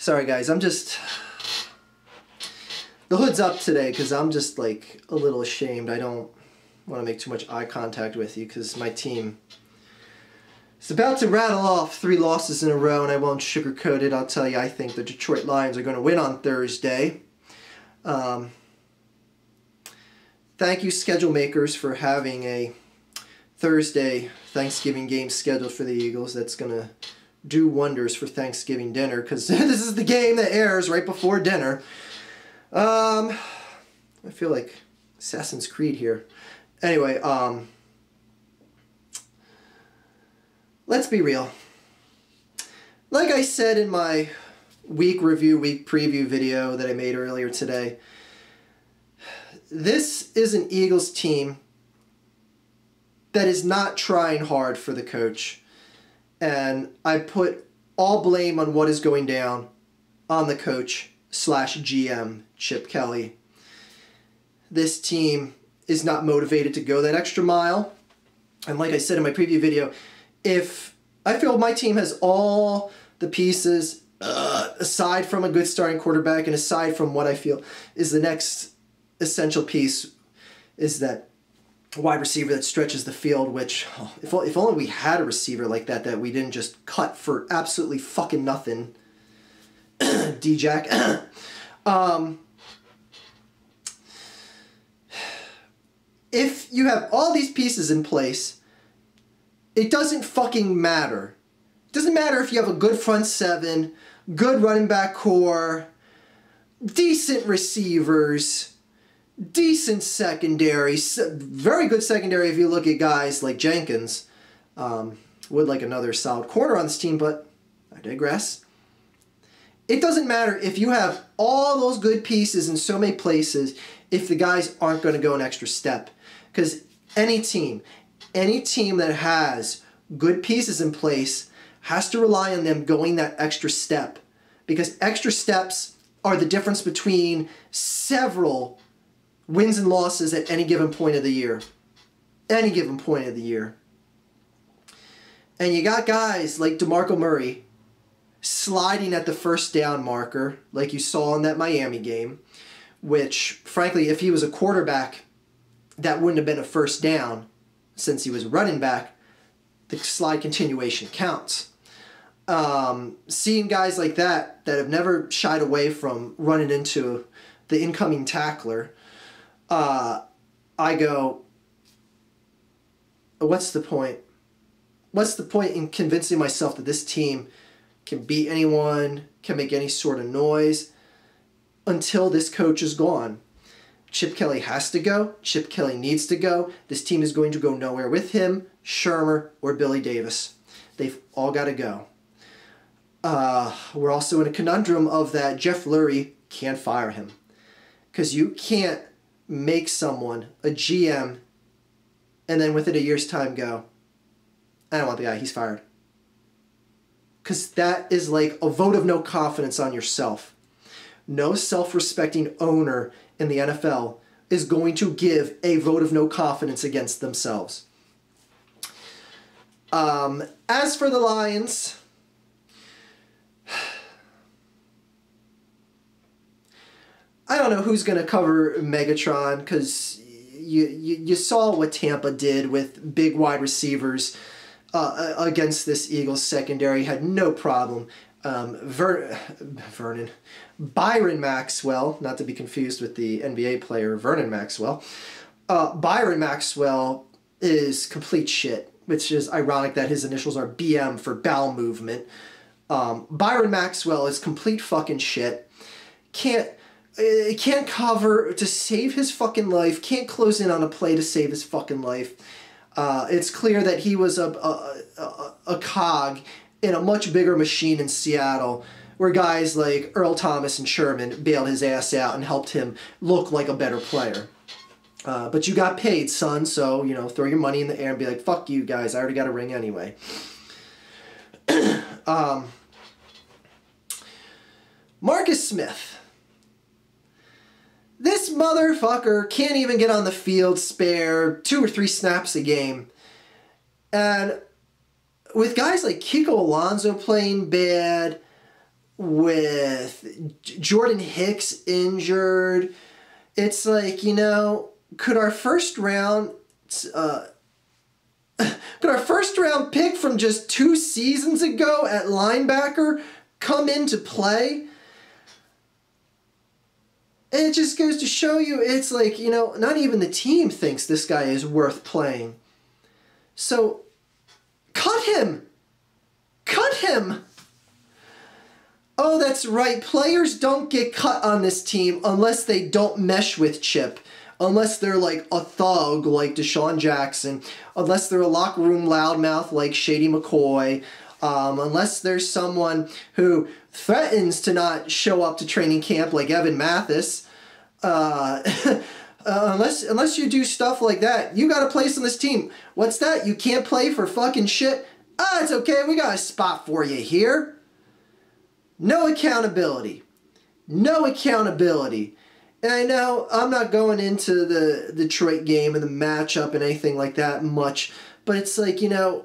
Sorry, guys. I'm just. The hood's up today because I'm just like a little ashamed. I don't want to make too much eye contact with you because my team is about to rattle off three losses in a row, and I won't sugarcoat it. I'll tell you, I think the Detroit Lions are going to win on Thursday. Um, thank you, schedule makers, for having a Thursday Thanksgiving game scheduled for the Eagles. That's going to do wonders for Thanksgiving dinner because this is the game that airs right before dinner. Um, I feel like Assassin's Creed here. Anyway, um, let's be real. Like I said in my week review, week preview video that I made earlier today, this is an Eagles team that is not trying hard for the coach. And I put all blame on what is going down on the coach slash GM, Chip Kelly. This team is not motivated to go that extra mile. And like I said in my preview video, if I feel my team has all the pieces uh, aside from a good starting quarterback and aside from what I feel is the next essential piece is that wide receiver that stretches the field, which oh, if, if only we had a receiver like that that we didn't just cut for absolutely fucking nothing. D-Jack. um, if you have all these pieces in place, it doesn't fucking matter. It doesn't matter if you have a good front seven, good running back corps, decent receivers, decent secondary, very good secondary if you look at guys like Jenkins. Um, would like another solid corner on this team, but I digress. It doesn't matter if you have all those good pieces in so many places if the guys aren't going to go an extra step. Because any team, any team that has good pieces in place has to rely on them going that extra step. Because extra steps are the difference between several wins and losses at any given point of the year. Any given point of the year. And you got guys like DeMarco Murray sliding at the first down marker, like you saw in that Miami game, which, frankly, if he was a quarterback, that wouldn't have been a first down since he was running back. The slide continuation counts. Um, seeing guys like that that have never shied away from running into the incoming tackler, uh, I go, what's the point? What's the point in convincing myself that this team can beat anyone, can make any sort of noise until this coach is gone. Chip Kelly has to go. Chip Kelly needs to go. This team is going to go nowhere with him, Shurmur, or Billy Davis. They've all got to go. Uh, we're also in a conundrum of that Jeff Lurie can't fire him. Because you can't make someone a GM and then within a year's time go, I don't want the guy, he's fired because that is like a vote of no confidence on yourself. No self respecting owner in the NFL is going to give a vote of no confidence against themselves. Um, as for the Lions, I don't know who's going to cover Megatron because you, you, you saw what Tampa did with big wide receivers uh, against this Eagles secondary. Had no problem. Um, Ver- Vernon, Byron Maxwell, not to be confused with the NBA player Vernon Maxwell. Uh, Byron Maxwell is complete shit, which is ironic that his initials are BM for bowel movement. Um, Byron Maxwell is complete fucking shit. Can't uh, can't cover to save his fucking life. Can't close in on a play to save his fucking life. Uh, it's clear that he was a, a, a, a cog in a much bigger machine in Seattle where guys like Earl Thomas and Sherman bailed his ass out and helped him look like a better player. Uh, but you got paid, son, so, you know, throw your money in the air and be like, fuck you guys, I already got a ring anyway. um, Marcus Smith. This motherfucker can't even get on the field spare two or three snaps a game. And with guys like Kiko Alonso playing bad, with Jordan Hicks injured. It's like, you know, could our first round uh, could our first round pick from just two seasons ago at linebacker come into play? And it just goes to show you it's like, you know, not even the team thinks this guy is worth playing. So cut him. Cut him. Oh, that's right. Players don't get cut on this team unless they don't mesh with Chip. Unless they're like a thug like DeSean Jackson. Unless they're a locker room loudmouth like Shady McCoy. Um, unless there's someone who threatens to not show up to training camp like Evan Mathis. Uh, uh, unless unless you do stuff like that, you got a place on this team. What's that? You can't play for fucking shit? Ah, it's okay. We got a spot for you here. No accountability. No accountability. And I know I'm not going into the Detroit game and the matchup and anything like that much, but it's like, you know,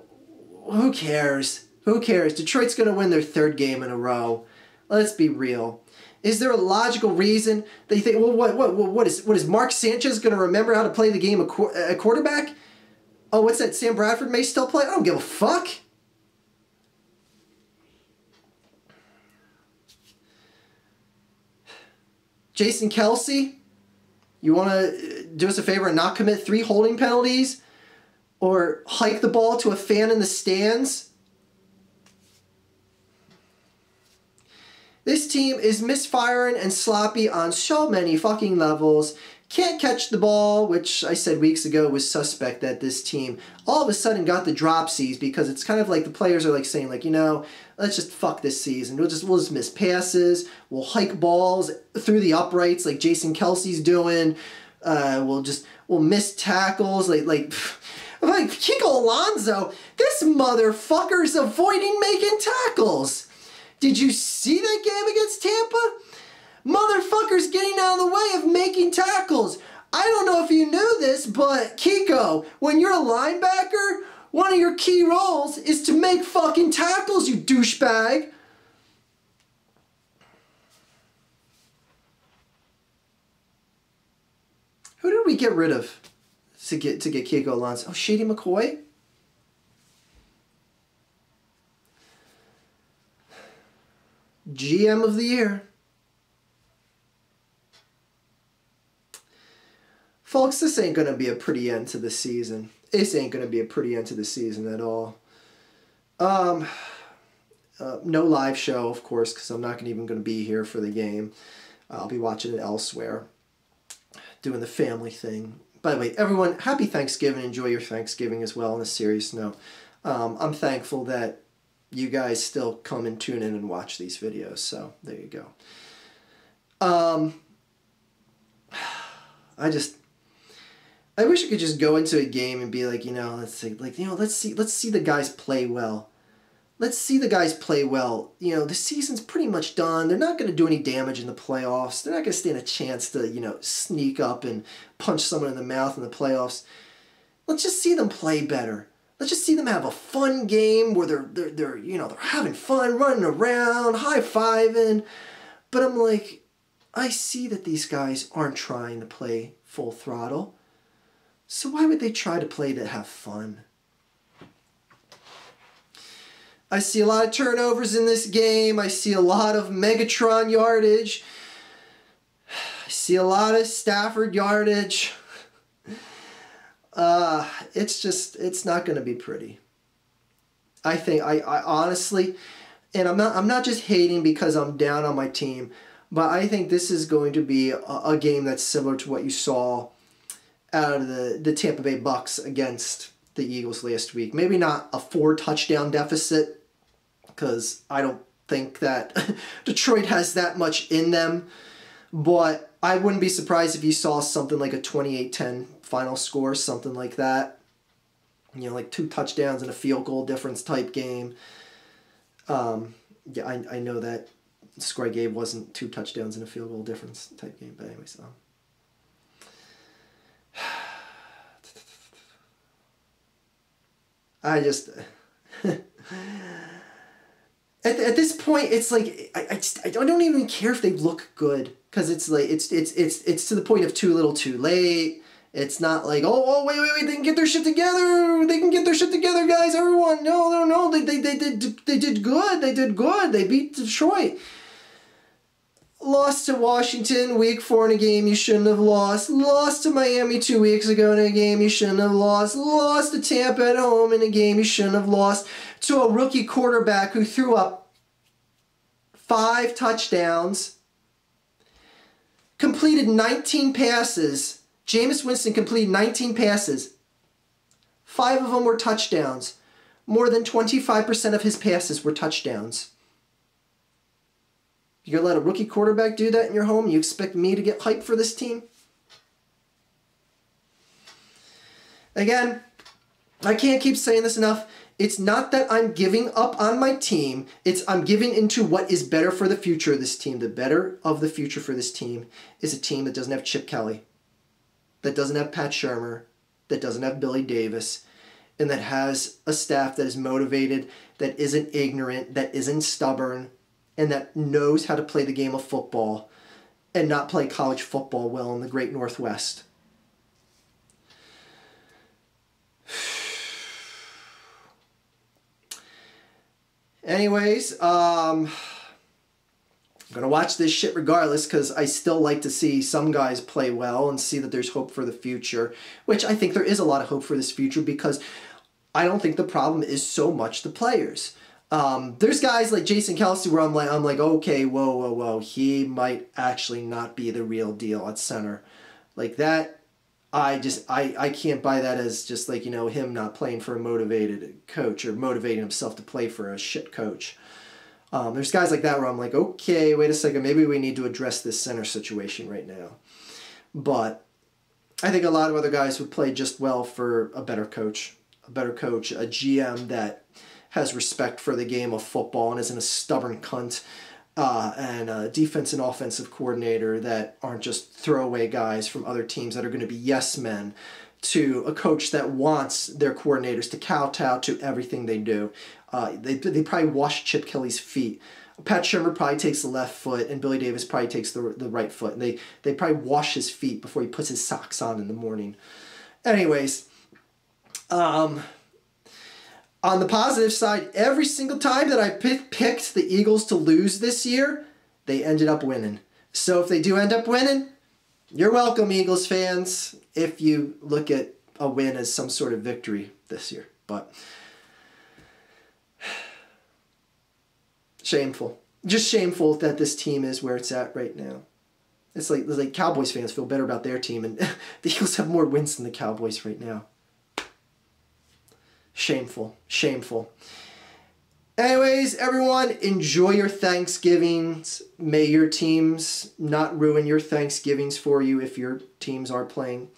who cares? Who cares? Detroit's going to win their third game in a row. Let's be real. Is there a logical reason that you think, well, what, what, what is, what is Mark Sanchez going to remember how to play the game a uh, quarterback? Oh, what's that? Sam Bradford may still play? I don't give a fuck. Jason Kelce, you want to uh, do us a favor and not commit three holding penalties? Or hike the ball to a fan in the stands? This team is misfiring and sloppy on so many fucking levels. Can't catch the ball, which I said weeks ago was suspect that this team all of a sudden got the dropsies because it's kind of like the players are like saying like, you know, let's just fuck this season. We'll just we'll just miss passes. We'll hike balls through the uprights like Jason Kelce's doing. Uh, we'll just we'll miss tackles like like. Like Kiko Alonso, this motherfucker's avoiding making tackles. Did you see that game against Tampa? Motherfuckers getting out of the way of making tackles. I don't know if you knew this, but Kiko, when you're a linebacker, one of your key roles is to make fucking tackles, you douchebag. Who did we get rid of to get to get Kiko Alonso? Oh, Shady McCoy. GM of the year. Folks, this ain't going to be a pretty end to the season. This ain't going to be a pretty end to the season at all. Um, uh, no live show, of course, because I'm not even going to be here for the game. I'll be watching it elsewhere, doing the family thing. By the way, everyone, happy Thanksgiving. Enjoy your Thanksgiving as well on a serious note. Um, I'm thankful that you guys still come and tune in and watch these videos. So there you go. Um, I just, I wish I could just go into a game and be like, you know, let's see, like, you know, let's see, let's see the guys play well. Let's see the guys play well. You know, the season's pretty much done. They're not going to do any damage in the playoffs. They're not going to stand a chance to, you know, sneak up and punch someone in the mouth in the playoffs. Let's just see them play better. Let's just see them have a fun game where they're they're, they're you know they're having fun, running around, high fiving. But I'm like, I see that these guys aren't trying to play full throttle. So why would they try to play to have fun? I see a lot of turnovers in this game. I see a lot of Megatron yardage. I see a lot of Stafford yardage. Uh, it's just, it's not going to be pretty. I think, I, I honestly, and I'm not, I'm not just hating because I'm down on my team, but I think this is going to be a, a game that's similar to what you saw out of the, the Tampa Bay Bucks against the Eagles last week. Maybe not a four touchdown deficit, because I don't think that Detroit has that much in them. But I wouldn't be surprised if you saw something like a 28 10 final score, something like that. You know, like two touchdowns and a field goal difference type game. Um, yeah, I, I know that score I gave wasn't two touchdowns and a field goal difference type game, but anyway, so. I just. at, at this point, it's like I, I just I don't even care if they look good because it's like it's it's it's it's to the point of too little, too late. It's not like oh oh wait wait wait they can get their shit together they can get their shit together guys everyone no no no they they, they did they did good they did good they beat Detroit lost to Washington week four in a game you shouldn't have lost. Lost to Miami two weeks ago in a game you shouldn't have lost. Lost to Tampa at home in a game you shouldn't have lost. To a rookie quarterback who threw up five touchdowns, completed 19 passes. Jameis Winston completed 19 passes. Five of them were touchdowns. More than 25% of his passes were touchdowns. You're gonna let a rookie quarterback do that in your home? You expect me to get hyped for this team? Again, I can't keep saying this enough. It's not that I'm giving up on my team. It's I'm giving into what is better for the future of this team. The better of the future for this team is a team that doesn't have Chip Kelly, that doesn't have Pat Shurmur, that doesn't have Billy Davis, and that has a staff that is motivated, that isn't ignorant, that isn't stubborn, and that knows how to play the game of football and not play college football well in the great Northwest. Anyways, um, I'm to watch this shit regardless because I still like to see some guys play well and see that there's hope for the future, which I think there is a lot of hope for this future because I don't think the problem is so much the players. Um, there's guys like Jason Kelce where I'm like I'm like okay whoa whoa whoa he might actually not be the real deal at center, like that. I just I I can't buy that as just like you know him not playing for a motivated coach or motivating himself to play for a shit coach. Um, there's guys like that where I'm like okay wait a second maybe we need to address this center situation right now, but I think a lot of other guys would play just well for a better coach, a better coach, a GM that has respect for the game of football and isn't a stubborn cunt. Uh, and a defense and offensive coordinator that aren't just throwaway guys from other teams that are going to be yes men to a coach that wants their coordinators to kowtow to everything they do. Uh, they, they probably wash Chip Kelly's feet. Pat Shurmur probably takes the left foot, and Billy Davis probably takes the, the right foot. And they, they probably wash his feet before he puts his socks on in the morning. Anyways, um, on the positive side, every single time that I picked the Eagles to lose this year, they ended up winning. So if they do end up winning, you're welcome, Eagles fans, if you look at a win as some sort of victory this year. But shameful. Just shameful that this team is where it's at right now. It's like, it's like Cowboys fans feel better about their team, and the Eagles have more wins than the Cowboys right now. Shameful. Shameful. Anyways, everyone, enjoy your Thanksgivings. May your teams not ruin your Thanksgivings for you if your teams are playing.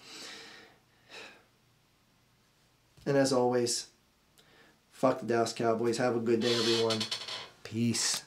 And as always, fuck the Dallas Cowboys. Have a good day, everyone. Peace.